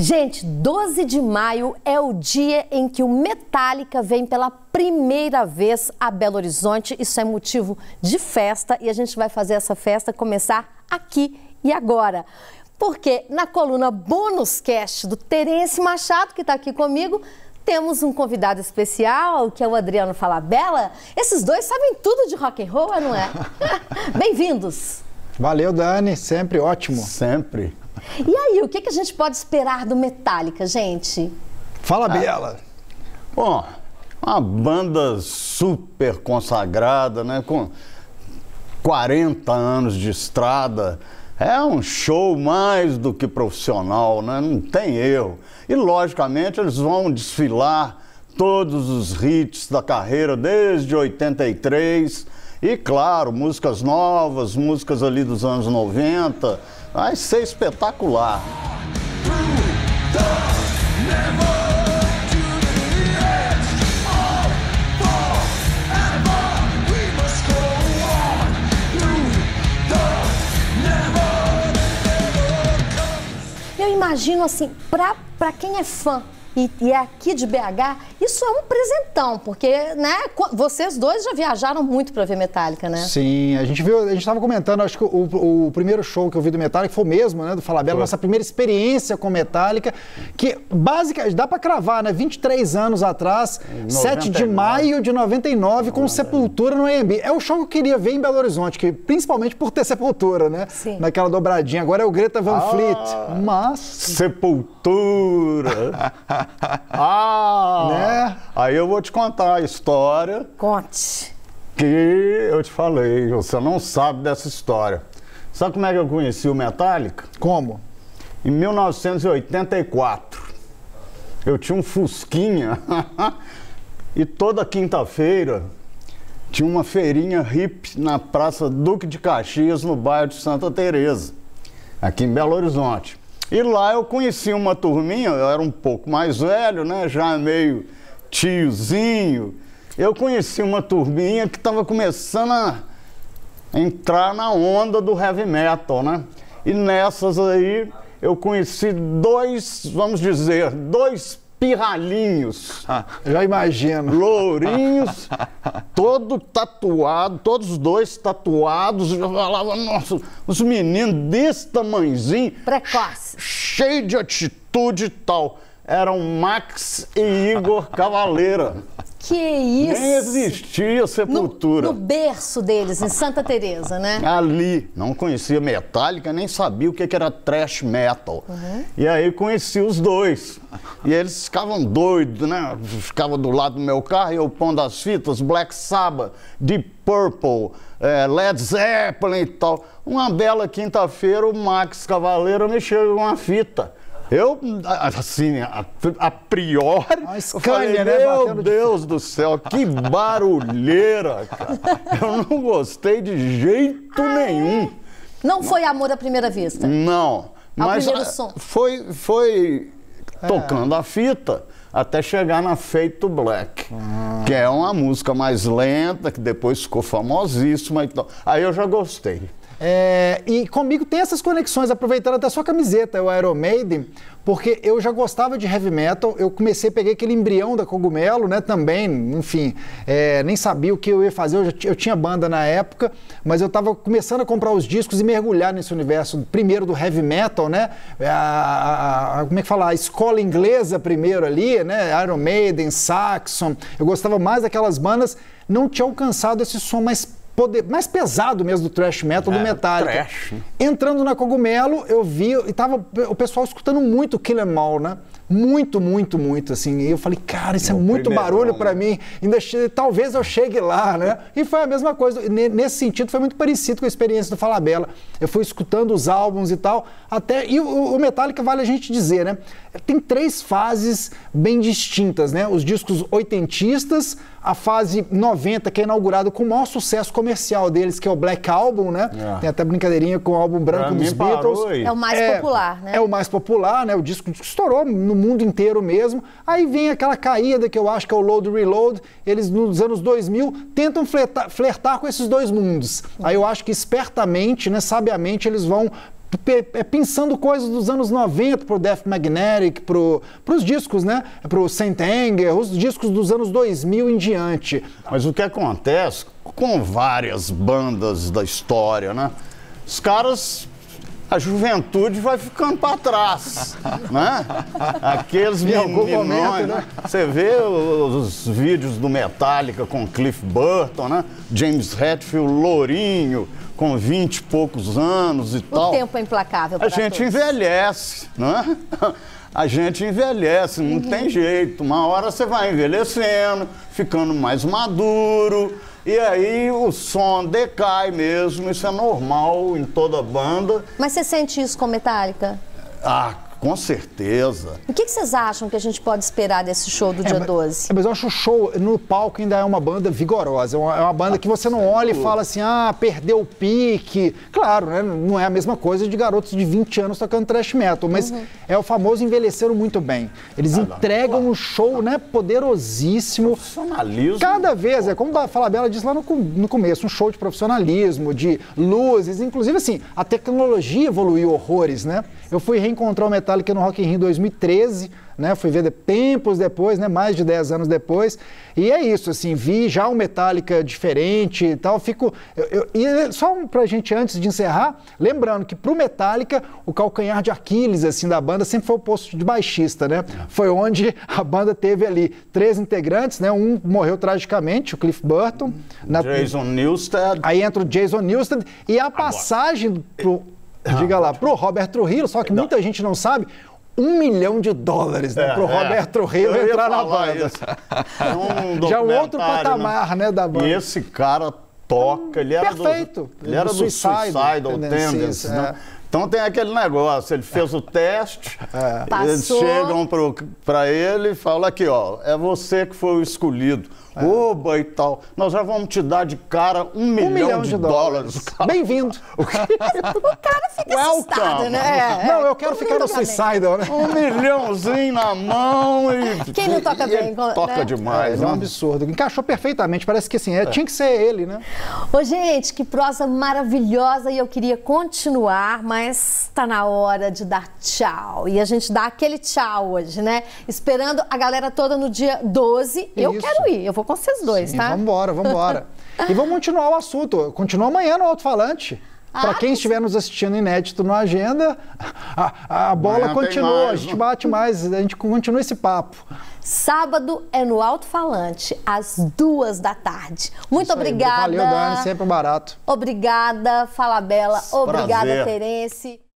Gente, 12 de maio é o dia em que o Metallica vem pela primeira vez a Belo Horizonte. Isso é motivo de festa e a gente vai fazer essa festa começar aqui e agora. Porque na coluna Bônus Cast do Terence Machado, que está aqui comigo, temos um convidado especial, que é o Adriano Falabella. Esses dois sabem tudo de rock and roll, não é? Bem-vindos! Valeu, Dani, sempre ótimo. Sempre. E aí, o que, que a gente pode esperar do Metallica, gente? Fala, ah, Bela. Bom, uma banda super consagrada, né? Com 40 anos de estrada. É um show mais do que profissional, né? Não tem erro. E, logicamente, eles vão desfilar todos os hits da carreira desde 83. E, claro, músicas novas, músicas ali dos anos 90 Vai ser espetacular. Eu imagino assim, para quem é fã e, e, é aqui de BH, isso é um presentão, porque né, vocês dois já viajaram muito para ver Metallica, né? Sim, a gente viu, a gente estava comentando, acho que o, o, primeiro show que eu vi do Metallica foi o mesmo, né, do Falabella, nossa primeira experiência com Metallica, que básica, dá para cravar, né, 23 anos atrás, 7 de maio de 99, com Sepultura no AMB. É o show que eu queria ver em Belo Horizonte, que, principalmente por ter Sepultura, né? Sim. Naquela dobradinha. Agora é o Greta Van ah, Fleet, mas... Sepultura! ah! Né? Aí eu vou te contar a história. Conte. Que eu te falei, você não sabe dessa história. Sabe como é que eu conheci o Metallica? Como? Em 1984. Eu tinha um Fusquinha e toda quinta-feira tinha uma feirinha hip na Praça Duque de Caxias, no bairro de Santa Teresa, aqui em Belo Horizonte. E lá eu conheci uma turminha, eu era um pouco mais velho, né? Já meio tiozinho. Eu conheci uma turminha que estava começando a entrar na onda do heavy metal, né? E nessas aí eu conheci dois, vamos dizer, dois pirralhinhos. Ah, já imagino. Lourinhos, todo tatuado, todos os dois tatuados. Eu falava, nossa, os meninos desse tamanhozinho. Precoce. Cheio de atitude e tal. Eram Max e Igor Cavaleira. Que isso! Nem existia sepultura. No, no berço deles, em Santa Teresa, né? Ali. Não conhecia Metallica, nem sabia o que era thrash metal. Uhum. E aí conheci os dois. E eles ficavam doidos, né? Ficava do lado do meu carro e eu pondo as fitas, Black Sabbath, Deep Purple, é, Led Zeppelin e tal. Uma bela quinta-feira, o Max Cavaleiro me chega com uma fita. Eu, assim, a, a priori, a Scania, né, meu Deus de... do céu, que barulheira, cara. Eu não gostei de jeito ah, nenhum. É? Não foi amor à primeira vista? Não. Ao mas primeiro som. foi, foi é. tocando a fita até chegar na Fade to Black, ah. que é uma música mais lenta, que depois ficou famosíssima. Então, aí eu já gostei. É, e comigo tem essas conexões, aproveitando até a sua camiseta, o Iron Maiden, porque eu já gostava de heavy metal, eu comecei, peguei aquele embrião da Cogumelo, né, também, enfim, é, nem sabia o que eu ia fazer, eu, já, eu tinha banda na época, mas eu estava começando a comprar os discos e mergulhar nesse universo, primeiro do heavy metal, né, a, a, a, como é que fala, a escola inglesa primeiro ali, né, Iron Maiden, Saxon, eu gostava mais daquelas bandas, não tinha alcançado esse som mais poder, mais pesado mesmo do thrash metal, é, do Metallica. Trash. Entrando na Cogumelo, eu vi, e tava o pessoal escutando muito Kill Em All, né? Muito, muito, muito, assim. E eu falei, cara, isso é muito barulho para mim. Ainda talvez eu chegue lá, né? E foi a mesma coisa. Nesse sentido, foi muito parecido com a experiência do Falabella. Eu fui escutando os álbuns e tal, até. E o, o Metallica vale a gente dizer, né? Tem três fases bem distintas, né? Os discos oitentistas, a fase 90, que é inaugurado com o maior sucesso comercial deles, que é o Black Album, né? É. Tem até brincadeirinha com o álbum branco dos Beatles. É o mais é, popular, né? É o mais popular, né? O disco estourou no mundo inteiro mesmo. Aí vem aquela caída que eu acho que é o Load Reload. Eles, nos anos 2000, tentam flertar, flertar com esses dois mundos. Aí eu acho que espertamente, né, sabiamente, eles vão é, pensando coisas dos anos 90 pro Death Magnetic, pro, pros discos, né? Pro Saint Anger, os discos dos anos 2000 em diante. Mas o que acontece com várias bandas da história, né? Os caras a juventude vai ficando para trás, né? Aqueles meninos, né? Você vê os, os, vídeos do Metallica com Cliff Burton, né? James Hetfield lourinho, com 20 e poucos anos e o tal. O tempo é implacável A gente todos. envelhece, né? A gente envelhece, não uhum. tem jeito. Uma hora você vai envelhecendo, ficando mais maduro, e aí o som decai mesmo, isso é normal em toda banda. Mas você sente isso com Metallica? Ah, com certeza. O que, que, vocês acham que a gente pode esperar desse show do é, dia 12? É, mas eu acho o show no palco ainda é uma banda vigorosa. É uma, é uma banda que você não olha e fala assim, ah, perdeu o pique. Claro, né? Não é a mesma coisa de garotos de 20 anos tocando thrash metal, mas uhum. é o famoso envelheceram muito bem. Eles ah, entregam um show né, poderosíssimo. Profissionalismo. Cada vez, é como a Falabella disse lá no, no começo, um show de profissionalismo, de luzes. Inclusive, assim, a tecnologia evoluiu horrores, né? Eu fui reencontrar o Metallica no Rock in Rio 2013, né? Fui ver de, tempos depois, né? Mais de 10 anos depois. E é isso, assim, vi já o Metallica diferente e tal. Fico. Eu, eu, e só pra gente, antes de encerrar, lembrando que pro Metallica, o calcanhar de Aquiles, assim, da banda sempre foi o posto de baixista, né? Foi onde a banda teve ali três integrantes, né? Um morreu tragicamente, o Cliff Burton. Na, Jason Newsted. Aí entra o Jason Newsted. E a passagem pro diga lá, pro Robert Trujillo, só que não. muita gente não sabe, um milhão de dólares né, é, pro é. Robert Trujillo entrar na banda. É um Já um outro né? patamar, né, da banda. E esse cara toca, ele era Perfeito. do, ele era do Suicide, Suicidal Tendencies, né? É. Então tem aquele negócio, ele fez o teste, é. eles chegam para ele e falam aqui, ó, é você que foi o escolhido. É. Oba e tal. Nós já vamos te dar de cara um, um milhão, milhão, de, de dólares. dólares. Bem-vindo. o cara fica Welcome. assustado, né? É, não, eu quero ficar no Suicidal, né? Um milhãozinho na mão e... Quem não toca bem? Toca né? demais. É, é um absurdo. Encaixou perfeitamente, parece que assim, é, tinha que ser ele, né? Ô, gente, que prosa maravilhosa e eu queria continuar, mas tá na hora de dar tchau. E a gente dá aquele tchau hoje, né? Esperando a galera toda no dia 12. Isso. Eu quero ir, eu vou com vocês dois, Sim, tá? Vamos embora, vamos embora. e vamos continuar o assunto. Continua amanhã no alto-falante. Ah, Para quem estiver nos assistindo inédito no Agenda, a, a bola continua, mais, a gente bate mais, a gente continua esse papo. Sábado é no alto-falante, às duas da tarde. Muito Isso obrigada. Aí, valeu, Dani, sempre barato. Obrigada, Fala Bela. Obrigada, Terence.